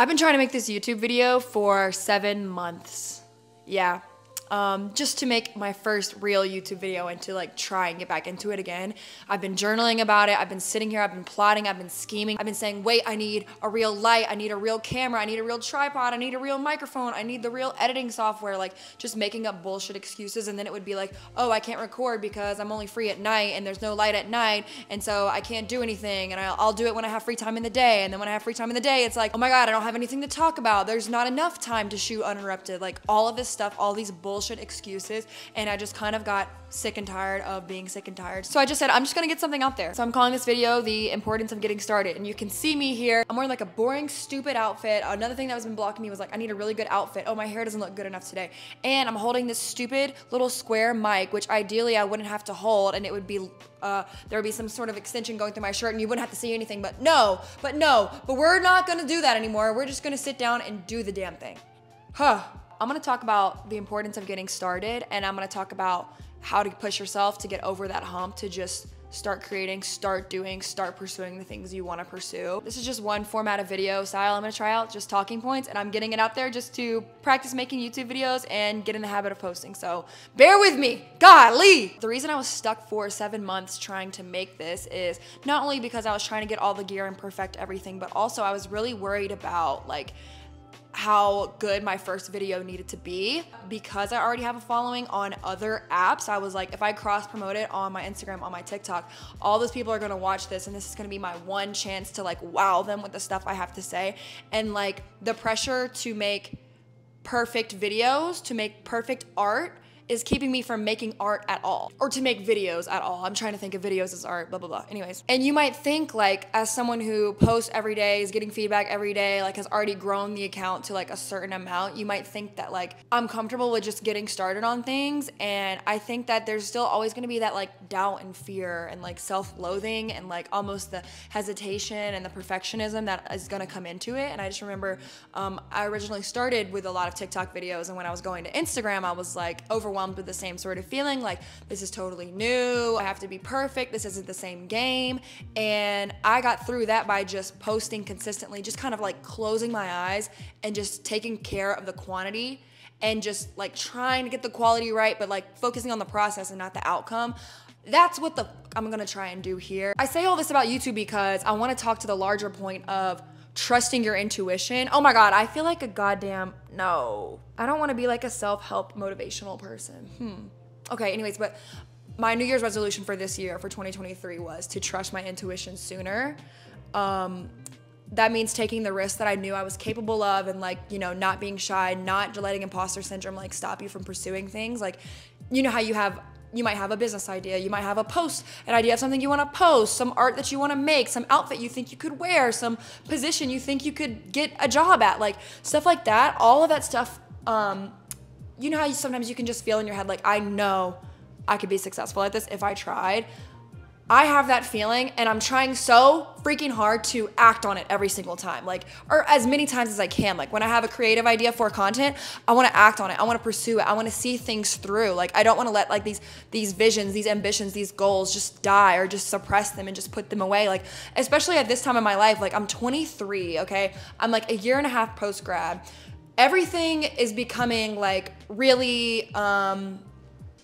I've been trying to make this YouTube video for seven months. Yeah, um, just to make my first real YouTube video and to like try and get back into it again. I've been journaling about it. I've been sitting here. I've been plotting. I've been scheming. I've been saying, wait, I need a real light. I need a real camera. I need a real tripod. I need a real microphone. I need the real editing software. Like just making up bullshit excuses. And then it would be like, oh, I can't record because I'm only free at night and there's no light at night. And so I can't do anything. And I'll, I'll do it when I have free time in the day. And then when I have free time in the day, it's like, oh my God, I don't have anything to talk about. There's not enough time to shoot uninterrupted. Like all of this stuff, all these bullshit bullshit excuses and I just kind of got sick and tired of being sick and tired. So I just said, I'm just gonna get something out there. So I'm calling this video the importance of getting started. And you can see me here. I'm wearing like a boring, stupid outfit. Another thing that was been blocking me was like, I need a really good outfit. Oh, my hair doesn't look good enough today. And I'm holding this stupid little square mic, which ideally I wouldn't have to hold and it would be, uh, there would be some sort of extension going through my shirt and you wouldn't have to see anything, but no, but no, but we're not gonna do that anymore. We're just gonna sit down and do the damn thing. Huh. I'm gonna talk about the importance of getting started and I'm gonna talk about how to push yourself to get over that hump to just start creating, start doing, start pursuing the things you wanna pursue. This is just one format of video style I'm gonna try out, just talking points, and I'm getting it out there just to practice making YouTube videos and get in the habit of posting. So bear with me, golly! The reason I was stuck for seven months trying to make this is not only because I was trying to get all the gear and perfect everything, but also I was really worried about like, how good my first video needed to be because I already have a following on other apps. I was like, if I cross promote it on my Instagram, on my TikTok, all those people are gonna watch this, and this is gonna be my one chance to like wow them with the stuff I have to say. And like the pressure to make perfect videos, to make perfect art is keeping me from making art at all or to make videos at all. I'm trying to think of videos as art, blah, blah, blah. Anyways, and you might think like as someone who posts every day, is getting feedback every day, like has already grown the account to like a certain amount, you might think that like I'm comfortable with just getting started on things. And I think that there's still always gonna be that like doubt and fear and like self loathing and like almost the hesitation and the perfectionism that is gonna come into it. And I just remember um, I originally started with a lot of TikTok videos. And when I was going to Instagram, I was like overwhelmed overwhelmed with the same sort of feeling like this is totally new, I have to be perfect, this isn't the same game. And I got through that by just posting consistently, just kind of like closing my eyes and just taking care of the quantity and just like trying to get the quality right, but like focusing on the process and not the outcome. That's what the I'm gonna try and do here. I say all this about YouTube because I wanna talk to the larger point of trusting your intuition. Oh my God, I feel like a goddamn no. I don't want to be like a self help motivational person. Hmm. Okay, anyways, but my New Year's resolution for this year, for 2023, was to trust my intuition sooner. Um, that means taking the risk that I knew I was capable of and like, you know, not being shy, not letting imposter syndrome like stop you from pursuing things. Like, you know how you have you might have a business idea, you might have a post, an idea of something you want to post, some art that you want to make, some outfit you think you could wear, some position you think you could get a job at, like stuff like that. All of that stuff, um, you know how you, sometimes you can just feel in your head, like, I know I could be successful at this if I tried. I have that feeling and I'm trying so freaking hard to act on it every single time. Like, or as many times as I can. Like, when I have a creative idea for content, I wanna act on it. I wanna pursue it. I wanna see things through. Like, I don't wanna let like these, these visions, these ambitions, these goals just die or just suppress them and just put them away. Like, especially at this time in my life, like, I'm 23, okay? I'm like a year and a half post grad. Everything is becoming like really um,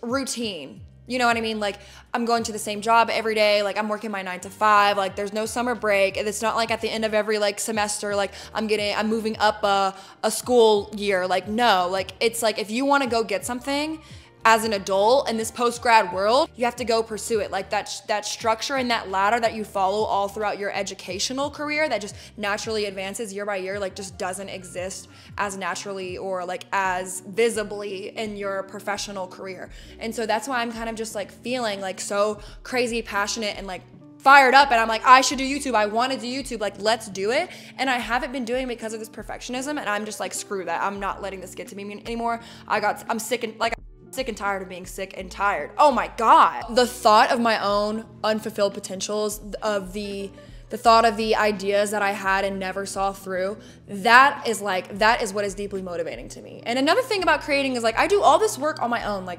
routine you know what I mean? Like I'm going to the same job every day. Like I'm working my nine to five. Like there's no summer break. It's not like at the end of every like semester, like I'm getting, I'm moving up a, a school year. Like no, like it's like if you want to go get something, as an adult in this post-grad world, you have to go pursue it. Like that, that structure and that ladder that you follow all throughout your educational career that just naturally advances year by year, like just doesn't exist as naturally or like as visibly in your professional career. And so that's why I'm kind of just like feeling like so crazy passionate and like fired up and I'm like, I should do YouTube. I want to do YouTube. Like, let's do it. And I haven't been doing because of this perfectionism. And I'm just like, screw that. I'm not letting this get to me anymore. I got, I'm sick and like, sick and tired of being sick and tired. Oh my God. The thought of my own unfulfilled potentials, of the the thought of the ideas that I had and never saw through, that is like, that is what is deeply motivating to me. And another thing about creating is like, I do all this work on my own. Like,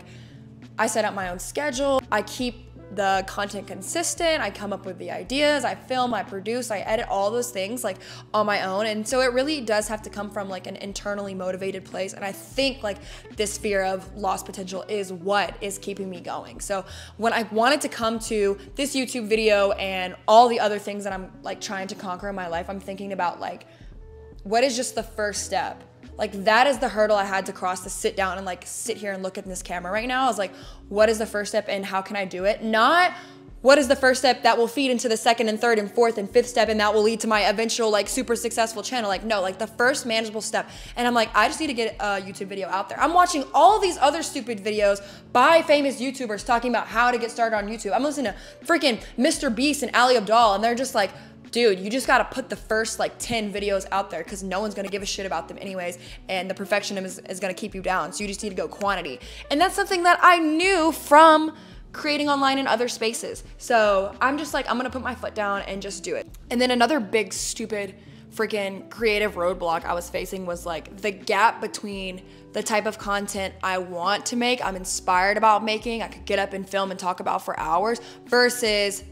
I set up my own schedule. I keep the content consistent. I come up with the ideas, I film, I produce, I edit all those things like on my own. And so it really does have to come from like an internally motivated place. And I think like this fear of lost potential is what is keeping me going. So when I wanted to come to this YouTube video and all the other things that I'm like trying to conquer in my life, I'm thinking about like, what is just the first step? Like that is the hurdle I had to cross to sit down and like sit here and look at this camera right now. I was like, what is the first step and how can I do it? Not what is the first step that will feed into the second and third and fourth and fifth step and that will lead to my eventual like super successful channel like no like the first manageable step and i'm like i just need to get a youtube video out there i'm watching all these other stupid videos by famous youtubers talking about how to get started on youtube i'm listening to freaking MrBeast and ali abdaal and they're just like dude, you just gotta put the first like 10 videos out there because no one's gonna give a shit about them anyways, and the perfectionism is, is gonna keep you down. So you just need to go quantity. And that's something that I knew from creating online in other spaces. So I'm just like, I'm gonna put my foot down and just do it. And then another big, stupid, freaking creative roadblock I was facing was like the gap between the type of content I want to make, I'm inspired about making, I could get up and film and talk about for hours, versus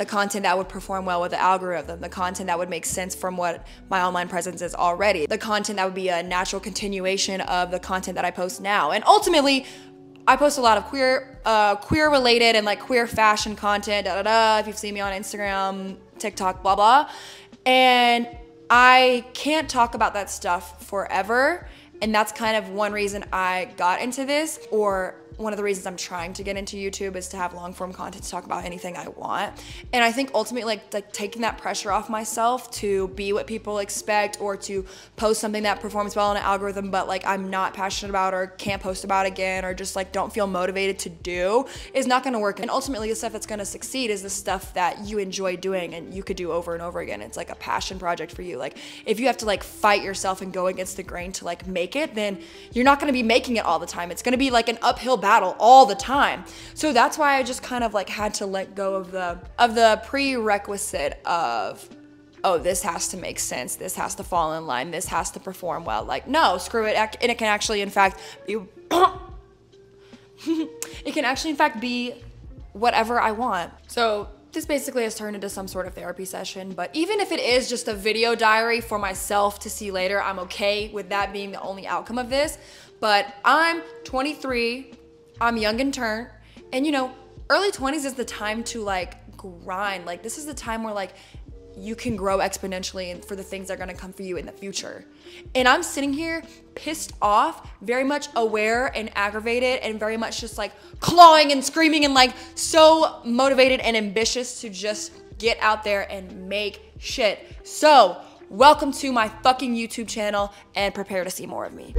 the content that would perform well with the algorithm, the content that would make sense from what my online presence is already, the content that would be a natural continuation of the content that I post now. And ultimately, I post a lot of queer, uh, queer related and like queer fashion content, da da da. If you've seen me on Instagram, TikTok, blah blah. And I can't talk about that stuff forever. And that's kind of one reason I got into this, or one of the reasons I'm trying to get into YouTube is to have long form content to talk about anything I want. And I think ultimately like like taking that pressure off myself to be what people expect or to post something that performs well in an algorithm but like I'm not passionate about or can't post about again or just like don't feel motivated to do is not going to work. And ultimately the stuff that's going to succeed is the stuff that you enjoy doing and you could do over and over again. It's like a passion project for you. Like if you have to like fight yourself and go against the grain to like make it, then you're not going to be making it all the time. It's going to be like an uphill battle battle all the time. So that's why I just kind of like had to let go of the of the prerequisite of oh, this has to make sense. This has to fall in line. This has to perform well. Like, no, screw it. And it can actually, in fact, be. it can actually, in fact, be whatever I want. So this basically has turned into some sort of therapy session, but even if it is just a video diary for myself to see later, I'm okay with that being the only outcome of this. But I'm 23, I'm young and turn. And you know, early 20s is the time to like grind. Like this is the time where like you can grow exponentially and for the things that are gonna come for you in the future. And I'm sitting here pissed off, very much aware and aggravated, and very much just like clawing and screaming and like so motivated and ambitious to just get out there and make shit. So, welcome to my fucking YouTube channel and prepare to see more of me.